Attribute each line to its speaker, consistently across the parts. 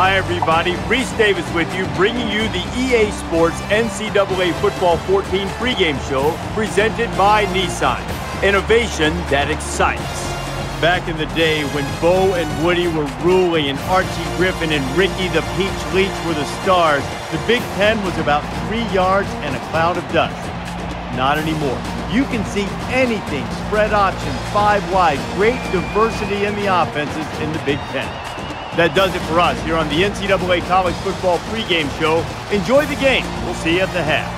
Speaker 1: Hi, everybody. Reese Davis with you, bringing you the EA Sports NCAA Football 14 pregame show presented by Nissan. Innovation that excites. Back in the day when Bo and Woody were ruling and Archie Griffin and Ricky the Peach Leach were the stars, the Big Ten was about three yards and a cloud of dust. Not anymore. You can see anything, spread option, five wide, great diversity in the offenses in the Big Ten. That does it for us here on the NCAA College Football pregame show. Enjoy the game. We'll see you at the half.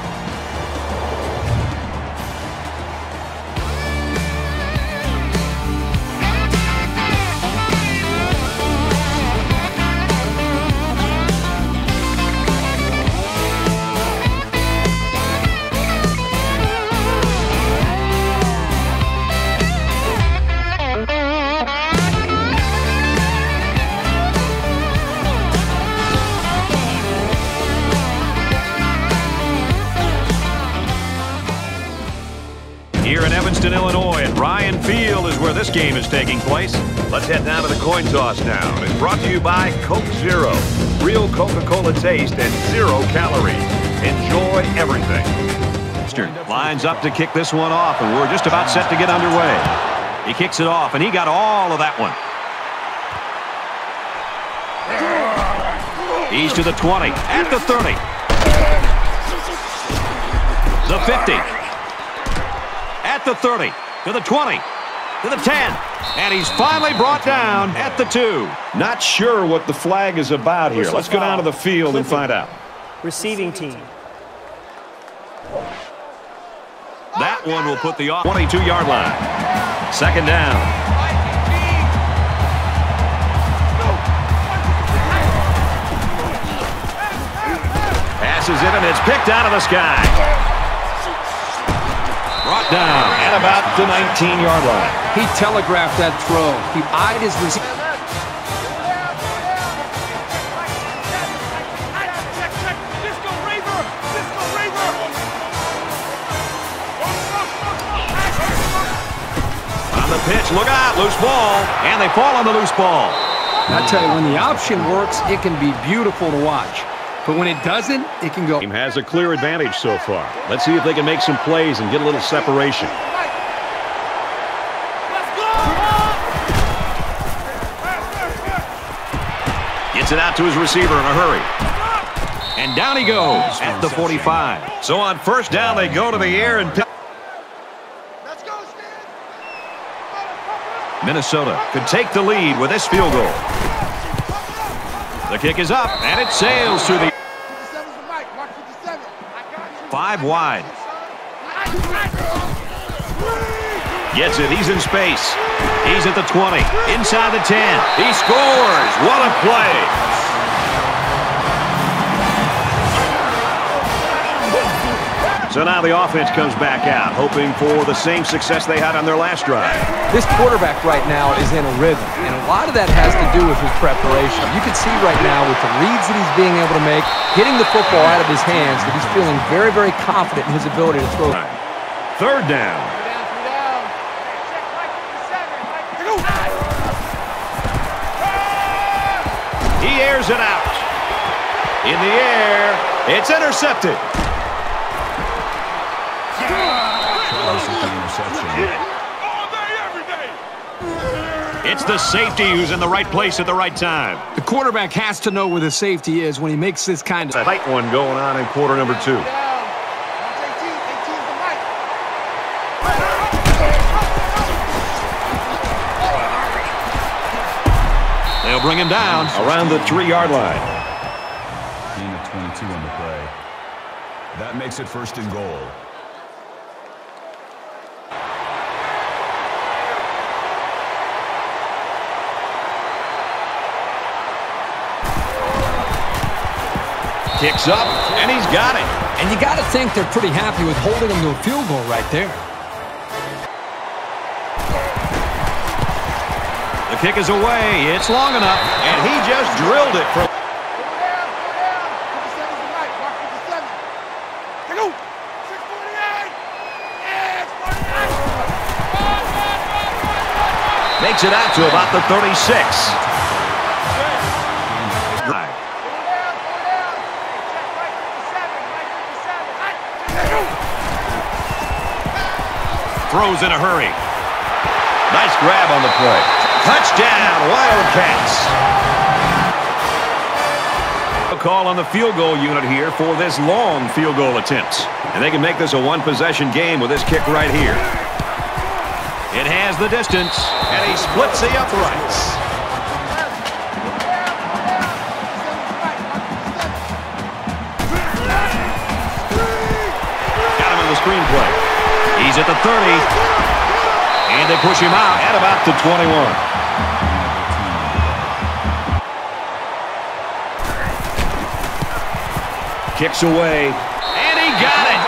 Speaker 2: This game is taking place. Let's head down to the coin toss now. It's brought to you by Coke Zero. Real Coca-Cola taste and zero calories. Enjoy everything. Lines up to kick this one off, and we're just about set to get underway. He kicks it off, and he got all of that one. He's to the 20, at the 30. The 50 at the 30, to the 20, to the 10, and he's finally brought down at the 2. Not sure what the flag is about here. Let's go down to the field and find out.
Speaker 3: Receiving team.
Speaker 2: That one will put the 22-yard line. Second down. Passes it, and it's picked out of the sky. Brought down at about the 19-yard line.
Speaker 4: He telegraphed that throw. He eyed his receiver.
Speaker 2: On the pitch, look out, loose ball, and they fall on the loose ball.
Speaker 4: I tell you, when the option works, it can be beautiful to watch. But when it doesn't, it can go.
Speaker 2: Team has a clear advantage so far. Let's see if they can make some plays and get a little separation. Gets it out to his receiver in a hurry. And down he goes at the 45. So on first down, they go to the air and... Minnesota could take the lead with this field goal. The kick is up, and it sails through the... Five wide. Gets it. He's in space. He's at the 20. Inside the 10. He scores. What a play. So now the offense comes back out, hoping for the same success they had on their last drive.
Speaker 5: This quarterback right now is in a rhythm, and a lot of that has to do with his preparation. You can see right now with the reads that he's being able to make, getting the football out of his hands, that he's feeling very, very confident in his ability to throw.
Speaker 2: Right. Third down. He airs it out. In the air, it's intercepted. It's the safety who's in the right place at the right time.
Speaker 4: The quarterback has to know where the safety is when he makes this kind
Speaker 2: A
Speaker 4: of...
Speaker 2: tight one going on in quarter number two. They'll bring him down around the three-yard line.
Speaker 6: Gain of 22 on the play. That makes it first and goal.
Speaker 2: Kicks up, and he's got it.
Speaker 4: And you got to think they're pretty happy with holding him to a field goal right there.
Speaker 2: The kick is away. It's long enough, and he just drilled it from... Makes it out to about the 36. Throws in a hurry. Nice grab on the play. Touchdown, Wildcats. A call on the field goal unit here for this long field goal attempt. And they can make this a one-possession game with this kick right here. It has the distance, and he splits the uprights. Got him in the screenplay. He's at the 30. And they push him out at about the 21. Kicks away. And he got it.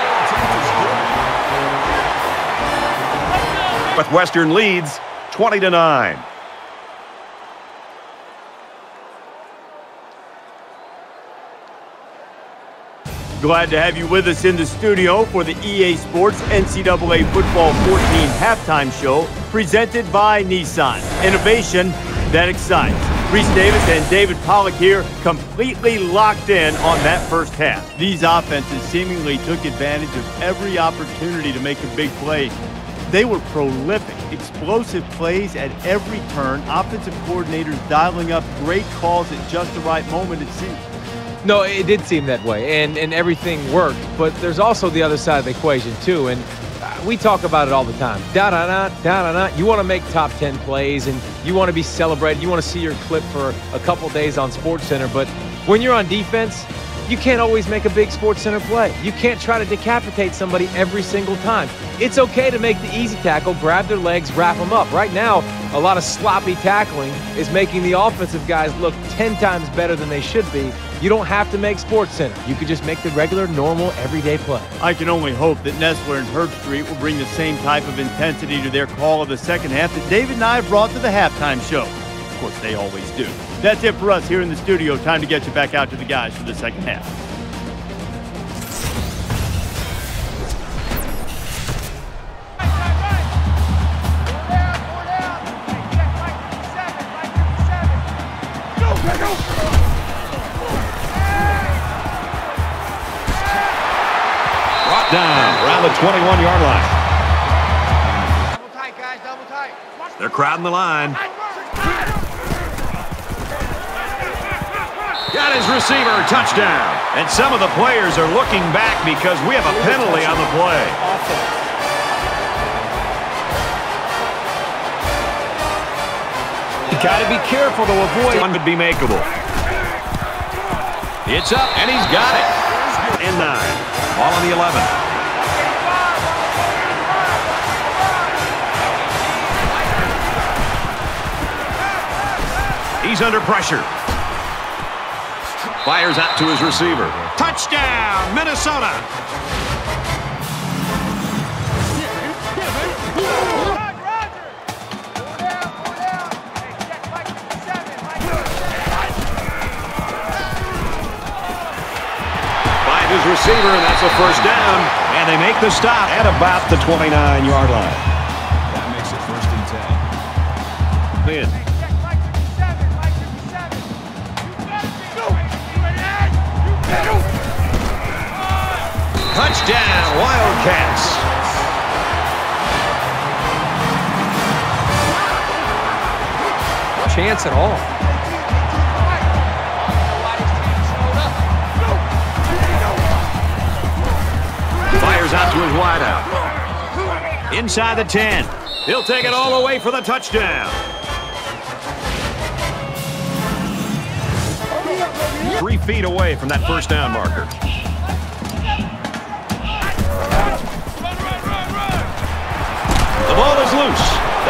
Speaker 2: Northwestern leads 20 to 9.
Speaker 1: Glad to have you with us in the studio for the EA Sports NCAA Football 14 halftime show presented by Nissan. Innovation that excites. Reese Davis and David Pollack here completely locked in on that first half.
Speaker 3: These offenses seemingly took advantage of every opportunity to make a big play. They were prolific, explosive plays at every turn, offensive coordinators dialing up great calls at just the right moment, it seems.
Speaker 5: No, it did seem that way, and, and everything worked. But there's also the other side of the equation, too. And uh, we talk about it all the time. Da da da, da da da. You want to make top 10 plays, and you want to be celebrated. You want to see your clip for a couple days on SportsCenter. But when you're on defense, you can't always make a big SportsCenter play. You can't try to decapitate somebody every single time. It's okay to make the easy tackle, grab their legs, wrap them up. Right now, a lot of sloppy tackling is making the offensive guys look 10 times better than they should be. You don't have to make SportsCenter. You could just make the regular, normal, everyday play.
Speaker 3: I can only hope that Nessler and Herb Street will bring the same type of intensity to their call of the second half that David and I brought to the halftime show. Of course, they always do. That's it for us here in the studio. Time to get you back out to the guys for the second half.
Speaker 2: Brought down around the 21-yard line. They're crowding the line. Got his receiver, touchdown. And some of the players are looking back because we have a penalty on the play.
Speaker 4: You got to be careful to avoid.
Speaker 2: One could be makeable. It's up, and he's got it. And nine. Ball on the 11. He's under pressure. Fires out to his receiver. Touchdown, Minnesota. Find his receiver, and that's a first down. And they make the stop at about the 29-yard line.
Speaker 6: That makes it first and 10.
Speaker 2: In. Touchdown, Wildcats.
Speaker 5: Chance at all.
Speaker 2: Fires out to his wideout. Inside the 10. He'll take it all the way for the touchdown. Three feet away from that first down marker.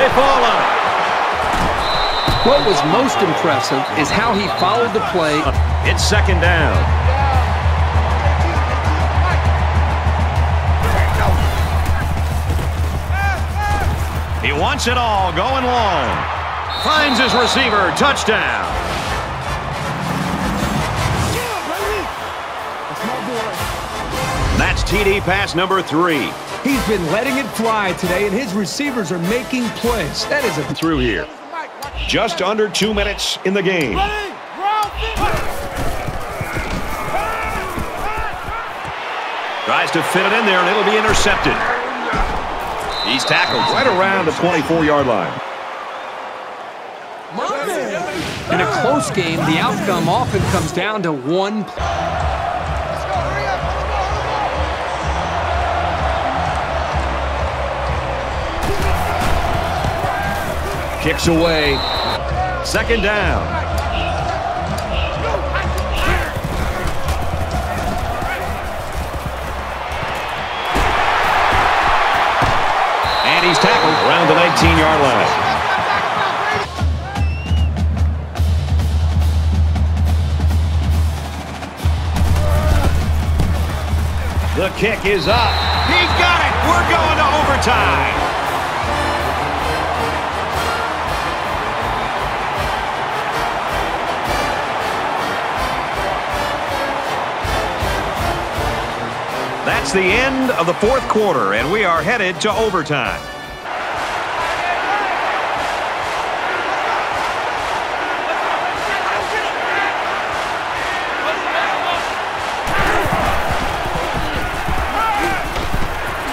Speaker 2: They fall on it.
Speaker 4: What was most impressive is how he followed the play.
Speaker 2: It's second down. He wants it all going long. Finds his receiver. Touchdown. That's TD pass number three.
Speaker 4: He's been letting it fly today, and his receivers are making plays. That is a
Speaker 2: Through here. Just under two minutes in the game. Tries to fit it in there, and it'll be intercepted. He's tackled right around the 24-yard line.
Speaker 4: In a close game, the outcome often comes down to one play.
Speaker 2: Kicks away. Second down. And he's tackled around the 19-yard line. The kick is up. He got it. We're going to overtime. That's the end of the fourth quarter, and we are headed to overtime.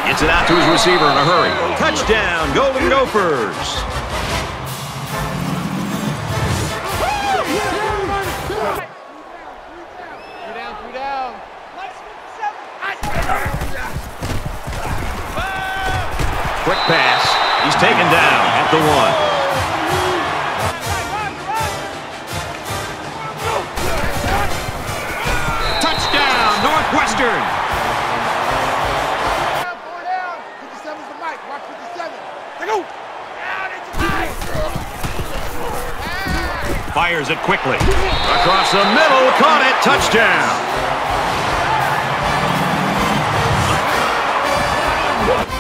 Speaker 2: Gets it out to his receiver in a hurry. Touchdown, Golden Gophers. Taken down at the one. Touchdown, Northwestern. Fires it quickly. Across the middle, caught it, touchdown.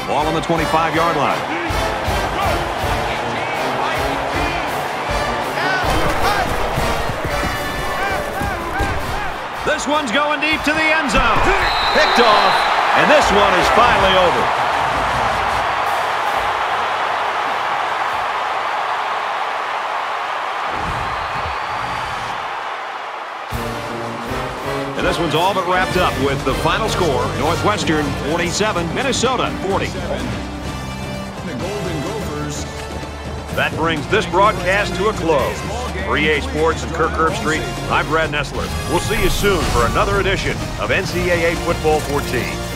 Speaker 2: Ball on the 25-yard line. This one's going deep to the end zone. Picked off, and this one is finally over. And this one's all but wrapped up with the final score, Northwestern 47, Minnesota 40.
Speaker 6: The Golden Gophers
Speaker 2: That brings this broadcast to a close. For EA Sports and Kirk Herbstreit, I'm Brad Nessler. We'll see you soon for another edition of NCAA Football 14.